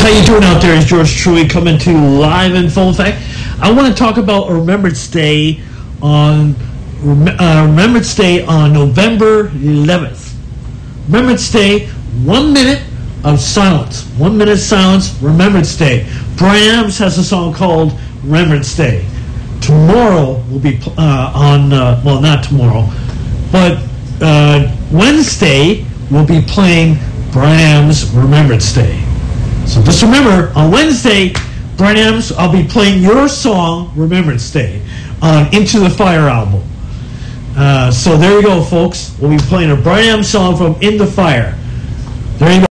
How you doing out there? It's George Truey coming to you live in full effect. I want to talk about Remembrance Day on uh, Remembrance Day on November 11th. Remembrance Day, one minute of silence. One minute silence, Remembrance Day. Bryan Adams has a song called Remembrance Day. Tomorrow will be uh, on, uh, well, not tomorrow, but uh, Wednesday we'll be playing Bryan Adams Remembrance Day. So just remember, on Wednesday, Bryan Adams, I'll be playing your song, Remembrance Day, on Into the Fire album. Uh, so there you go, folks. We'll be playing a Bryan Adams song from In the Fire. There you go.